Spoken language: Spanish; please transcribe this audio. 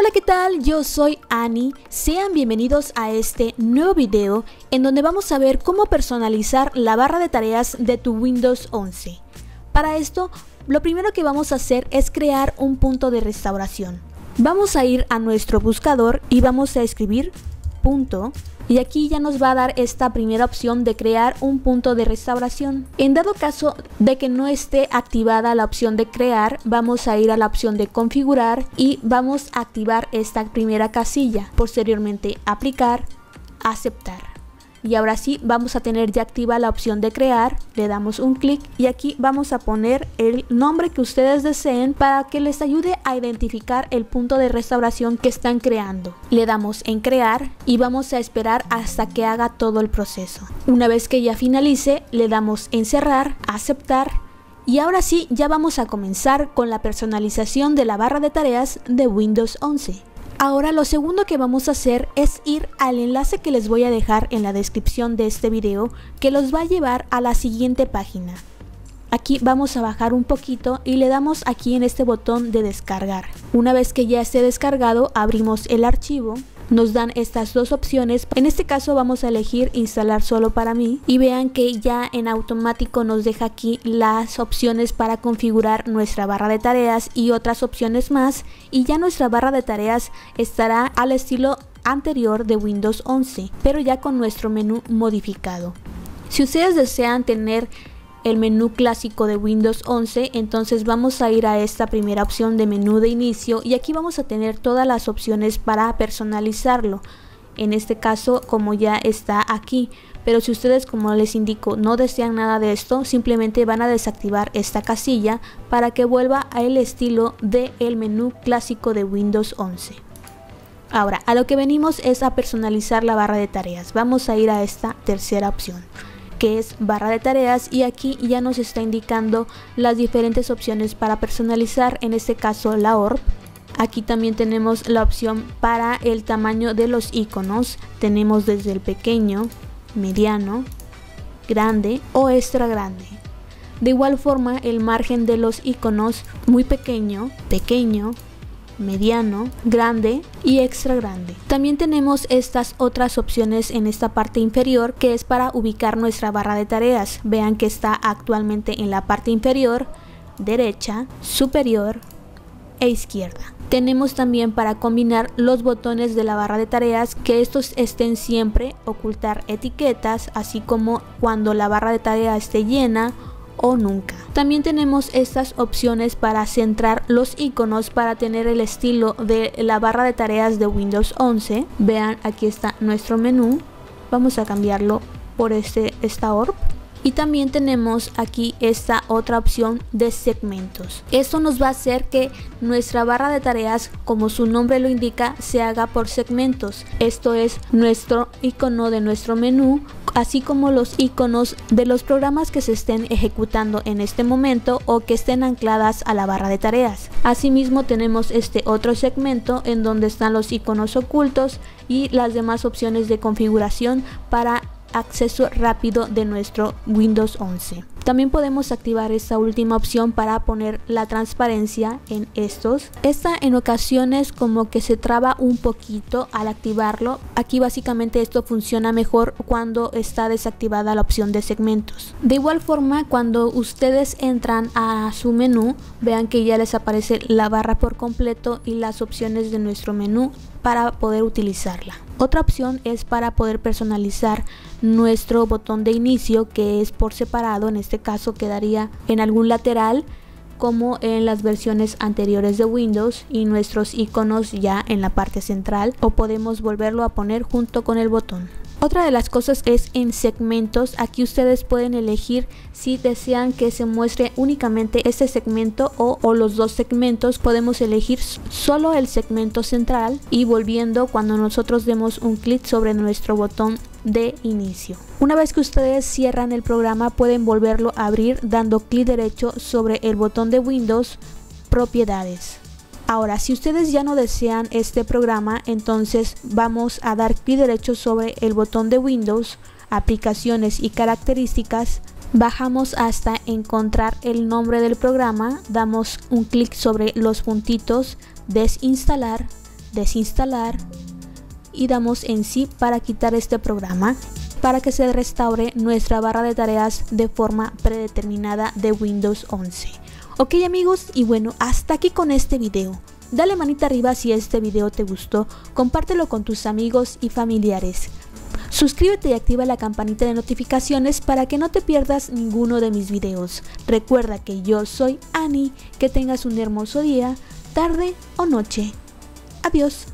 Hola, ¿qué tal? Yo soy Ani. Sean bienvenidos a este nuevo video en donde vamos a ver cómo personalizar la barra de tareas de tu Windows 11. Para esto, lo primero que vamos a hacer es crear un punto de restauración. Vamos a ir a nuestro buscador y vamos a escribir punto y aquí ya nos va a dar esta primera opción de crear un punto de restauración. En dado caso de que no esté activada la opción de crear, vamos a ir a la opción de configurar y vamos a activar esta primera casilla. Posteriormente aplicar, aceptar y ahora sí vamos a tener ya activa la opción de crear. Le damos un clic y aquí vamos a poner el nombre que ustedes deseen para que les ayude a identificar el punto de restauración que están creando. Le damos en crear y vamos a esperar hasta que haga todo el proceso. Una vez que ya finalice le damos en cerrar aceptar y ahora sí, ya vamos a comenzar con la personalización de la barra de tareas de Windows 11. Ahora lo segundo que vamos a hacer es ir al enlace que les voy a dejar en la descripción de este video que los va a llevar a la siguiente página. Aquí vamos a bajar un poquito y le damos aquí en este botón de descargar. Una vez que ya esté descargado abrimos el archivo nos dan estas dos opciones. En este caso vamos a elegir instalar solo para mí y vean que ya en automático nos deja aquí las opciones para configurar nuestra barra de tareas y otras opciones más y ya nuestra barra de tareas estará al estilo anterior de Windows 11 pero ya con nuestro menú modificado. Si ustedes desean tener el menú clásico de Windows 11 entonces vamos a ir a esta primera opción de menú de inicio y aquí vamos a tener todas las opciones para personalizarlo. En este caso como ya está aquí. Pero si ustedes como les indico no desean nada de esto simplemente van a desactivar esta casilla para que vuelva al estilo del el menú clásico de Windows 11 ahora a lo que venimos es a personalizar la barra de tareas. Vamos a ir a esta tercera opción que es barra de tareas y aquí ya nos está indicando las diferentes opciones para personalizar, en este caso la ORB. Aquí también tenemos la opción para el tamaño de los iconos, tenemos desde el pequeño, mediano, grande o extra grande. De igual forma el margen de los iconos muy pequeño, pequeño, mediano, grande y extra grande. También tenemos estas otras opciones en esta parte inferior que es para ubicar nuestra barra de tareas. Vean que está actualmente en la parte inferior, derecha, superior e izquierda. Tenemos también para combinar los botones de la barra de tareas que estos estén siempre, ocultar etiquetas, así como cuando la barra de tareas esté llena o nunca. También tenemos estas opciones para centrar los iconos para tener el estilo de la barra de tareas de Windows 11. Vean, aquí está nuestro menú. Vamos a cambiarlo por este, esta orb y también tenemos aquí esta otra opción de segmentos. Esto nos va a hacer que nuestra barra de tareas, como su nombre lo indica, se haga por segmentos. Esto es nuestro icono de nuestro menú así como los iconos de los programas que se estén ejecutando en este momento o que estén ancladas a la barra de tareas. Asimismo tenemos este otro segmento en donde están los iconos ocultos y las demás opciones de configuración para acceso rápido de nuestro Windows 11. También podemos activar esta última opción para poner la transparencia en estos. Esta en ocasiones como que se traba un poquito al activarlo. Aquí básicamente esto funciona mejor cuando está desactivada la opción de segmentos. De igual forma cuando ustedes entran a su menú vean que ya les aparece la barra por completo y las opciones de nuestro menú para poder utilizarla. Otra opción es para poder personalizar nuestro botón de inicio que es por separado, en este caso quedaría en algún lateral como en las versiones anteriores de Windows y nuestros iconos ya en la parte central o podemos volverlo a poner junto con el botón. Otra de las cosas es en segmentos. Aquí ustedes pueden elegir si desean que se muestre únicamente este segmento o, o, los dos segmentos. Podemos elegir solo el segmento central y volviendo cuando nosotros demos un clic sobre nuestro botón de inicio. Una vez que ustedes cierran el programa pueden volverlo a abrir dando clic derecho sobre el botón de Windows propiedades. Ahora, si ustedes ya no desean este programa, entonces vamos a dar clic derecho sobre el botón de Windows, aplicaciones y características. Bajamos hasta encontrar el nombre del programa, damos un clic sobre los puntitos, desinstalar, desinstalar y damos en sí para quitar este programa para que se restaure nuestra barra de tareas de forma predeterminada de Windows 11. Ok amigos, y bueno, hasta aquí con este video. Dale manita arriba si este video te gustó, compártelo con tus amigos y familiares. Suscríbete y activa la campanita de notificaciones para que no te pierdas ninguno de mis videos. Recuerda que yo soy Annie, que tengas un hermoso día, tarde o noche. Adiós.